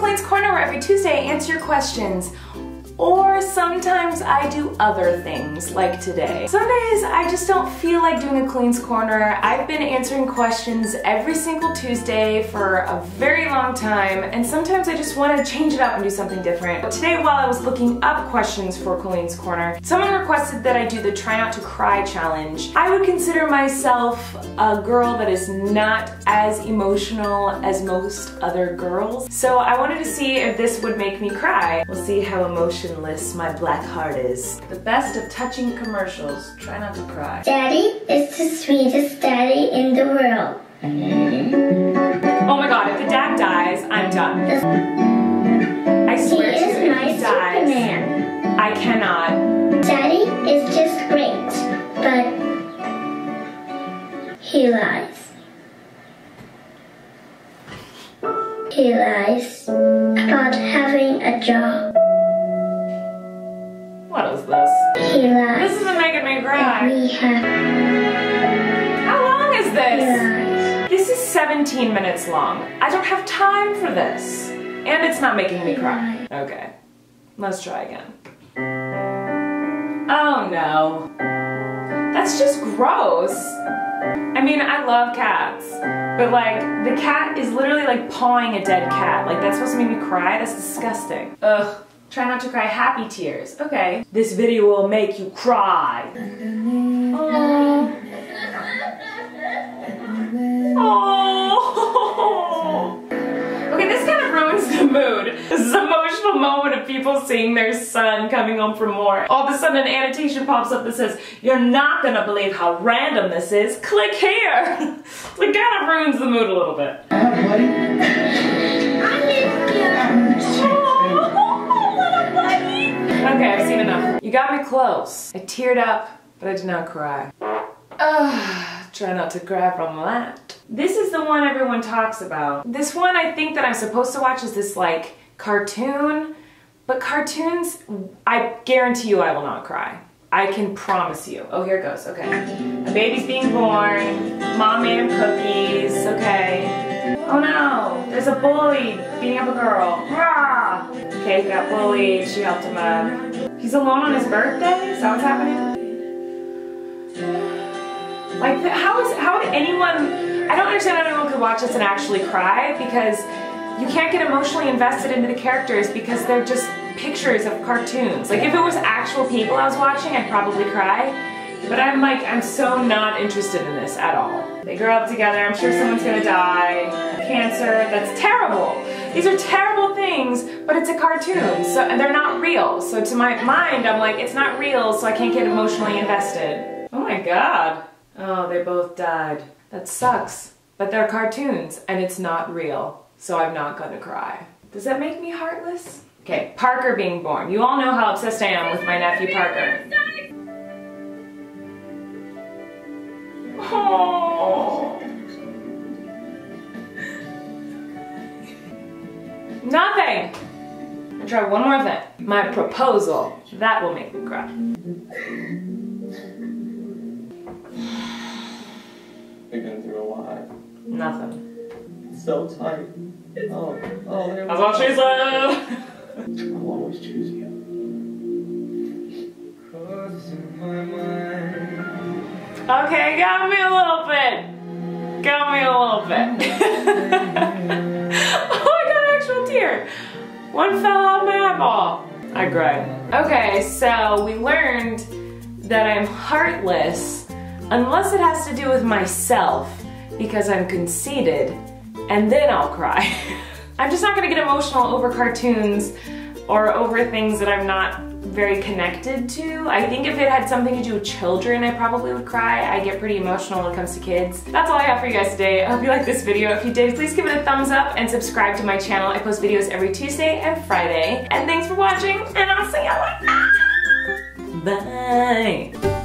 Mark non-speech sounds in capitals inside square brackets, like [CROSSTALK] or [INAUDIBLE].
Colleen's Corner where every Tuesday I answer your questions. Or sometimes I do other things, like today. Some days I just don't feel like doing a Colleen's Corner. I've been answering questions every single Tuesday for a very long time, and sometimes I just want to change it up and do something different. But today while I was looking up questions for Colleen's Corner, someone requested that I do the Try Not to Cry challenge. I would consider myself a girl that is not as emotional as most other girls, so I wanted to see if this would make me cry. We'll see how emotional emotionless my black heart is. The best of touching commercials. Try not to cry. Daddy is the sweetest daddy in the world. Oh my god, if the dad dies, I'm done. I swear he to is you, my if he dies, Superman. I cannot. Daddy is just great, but he lies. He lies about having a job. What is this? He. This isn't making me cry. How long is this? This is 17 minutes long. I don't have time for this. And it's not making me cry. Okay, let's try again. Oh no. That's just gross. I mean, I love cats, but like, the cat is literally like pawing a dead cat. Like, that's supposed to make me cry? That's disgusting. Ugh. Try not to cry happy tears. Okay. This video will make you cry. [LAUGHS] Oh. Oh. [LAUGHS] Okay, this kind of ruins the mood. This is an emotional moment of people seeing their son coming home from war. All of a sudden an annotation pops up that says, you're not gonna believe how random this is. Click here. [LAUGHS] it kind of ruins the mood a little bit. Close. I teared up, but I did not cry. Ugh, try not to cry from that. This is the one everyone talks about. This one I think that I'm supposed to watch is this like cartoon, but cartoons, I guarantee you I will not cry. I can promise you. Oh, here it goes, okay. A baby's being born, mom made him cookies, okay. Oh no, there's a bully beating up a girl. Rah! Okay, he got bullied, she helped him up. He's alone on his birthday? Is that what's happening? Like, how is how would anyone? I don't understand how anyone could watch this and actually cry because you can't get emotionally invested into the characters because they're just pictures of cartoons. Like, if it was actual people I was watching, I'd probably cry. But I'm like, I'm so not interested in this at all. They grow up together. I'm sure someone's gonna die. Cancer. That's terrible. These are terrible things, but it's a cartoon, so and they're not real. So to my mind, I'm like, it's not real, so I can't get emotionally invested. Oh my god. Oh, they both died. That sucks. But they're cartoons, and it's not real, so I'm not gonna cry. Does that make me heartless? Okay, Parker being born. You all know how obsessed I am with my nephew Parker. Nothing. I'll try one more thing. My proposal. That will make me cry. You're going through a lot. Nothing. So tight. Oh, oh, there That's what she said. I'll always choose you. Okay, got me a little bit. Got me a little bit. [LAUGHS] tear. One fell out my eyeball. I cried. Okay, so we learned that I'm heartless unless it has to do with myself because I'm conceited and then I'll cry. [LAUGHS] I'm just not gonna get emotional over cartoons or over things that I'm not very connected to. I think if it had something to do with children, I probably would cry. I get pretty emotional when it comes to kids. That's all I have for you guys today. I hope you liked this video. If you did, please give it a thumbs up and subscribe to my channel. I post videos every Tuesday and Friday. And thanks for watching, and I'll see you later. Bye.